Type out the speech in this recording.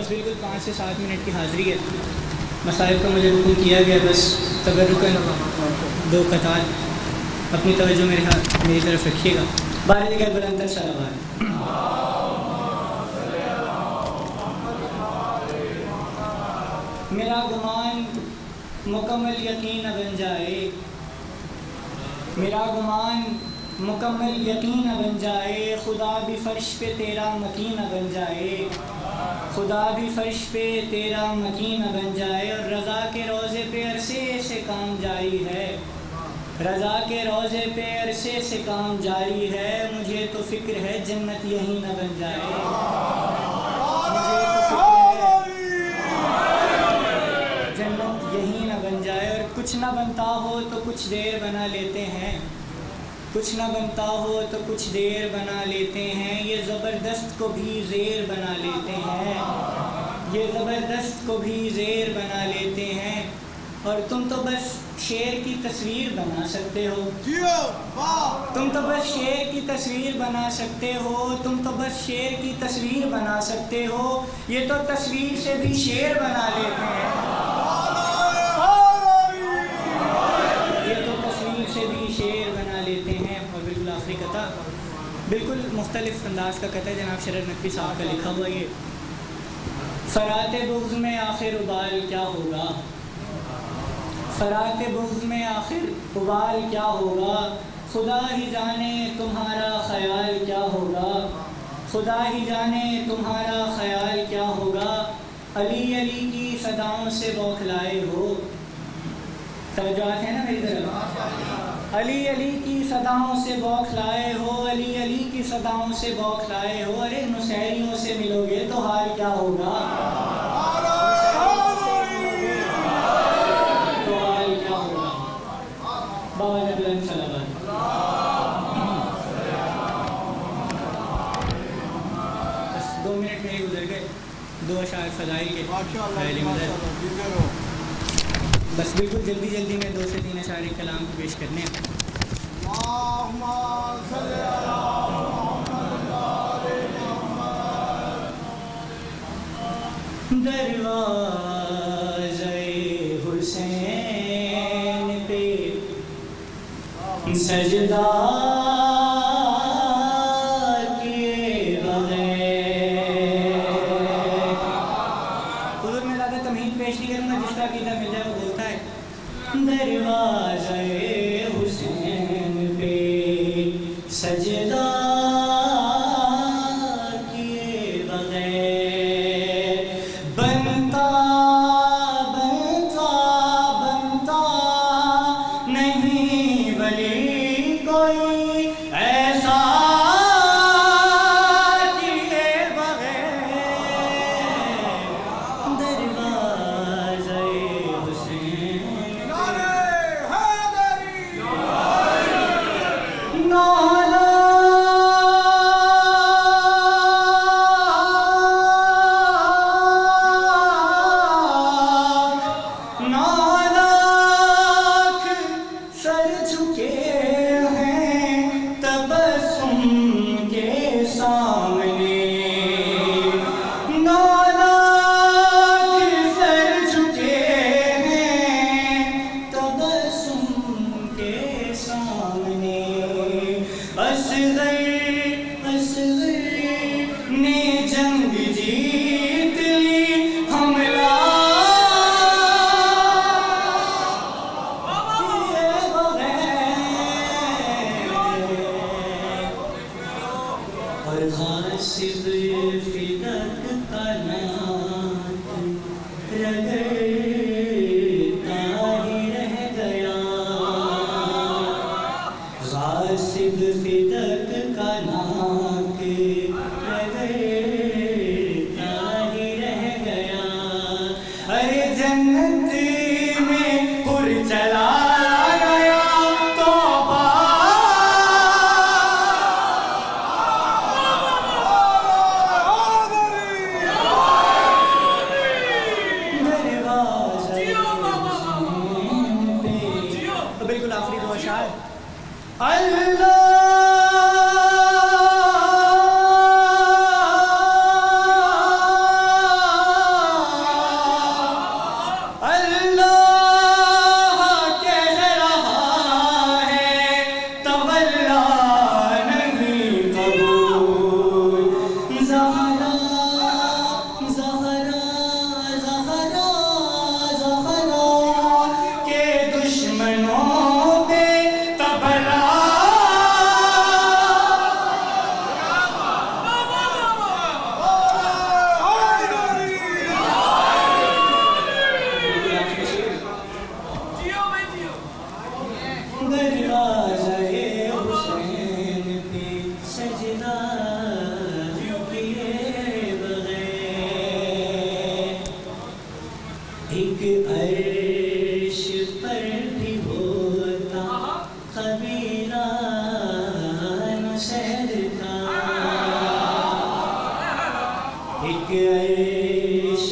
बस बिल्कुल पाँच से सात मिनट की हाज़िरी है। मसाइब का मुझे हुक्म किया गया, बस तबरुकन दो कतार अपनी तवज्जो मेरे हाथ, मेरी तरफ़ रखिएगा। बारह जगह बुलंदर सलाबार मेरा गुमान मुकम्मल यकीन न बन जाए। मेरा गुमान मुकम्मल यकीन न बन जाए। खुदा भी फर्श पे तेरा मकीन न बन जाए। खुदा भी फर्श पे तेरा मकीन बन जाए और रज़ा के रोज़े पे अरसे से काम जारी है। रज़ा के रोज़े पे अरसे से काम जारी है, मुझे तो फ़िक्र है जन्नत यहीं न बन जाए। मुझे तो फ़िक्र है जन्नत यहीं न बन जाए और कुछ ना बनता हो तो कुछ देर बना लेते हैं। कुछ ना बनता हो तो कुछ देर बना लेते हैं। ये ज़बरदस्त को भी ज़ेर बना लेते हैं। ये ज़बरदस्त को भी ज़ेर बना लेते हैं। और तुम तो बस शेर की तस्वीर बना सकते हो। तुम तो बस शेर की तस्वीर बना सकते हो। तुम तो बस शेर की तस्वीर बना सकते हो। ये तो तस्वीर से भी शेर बना लेते हैं। लेते हैं और बिल्कुल आखिरी कथा। बिल्कुल मुख्तलिफ़ अंदाज का कथा जनाब शरद नकवी साहब का लिखा हुआ ये। फरात बुग्ज में आखिर उबाल क्या होगा? फरात बुग्ज में आखिर उबाल क्या होगा? खुदा ही जाने तुम्हारा ख्याल क्या होगा? खुदा ही जाने तुम्हारा ख्याल क्या होगा? अली अली की सदाओं से बौखलाए हो। तवज्जोआत है ना मेरी तरफ़? अली अली की सदाओं से बौखलाए हो अली अली की सदाओं से बौखलाए हो अरे नुसैरियों से मिलोगे तो हाल क्या होगा? तो हाल क्या होगा? बाबा ने बुलंद दो मिनट में ही गुजर गए। दो अशार फजाइल के। बस बिल्कुल जल्दी जल्दी में दो से तीन अशारे कलाम को पेश करने हैं। दरवाज़े हुसैन पे। सजदा दरवाज़े सामने असगर अर्श पर भी होता। कबीरा न सहरता एक अर्श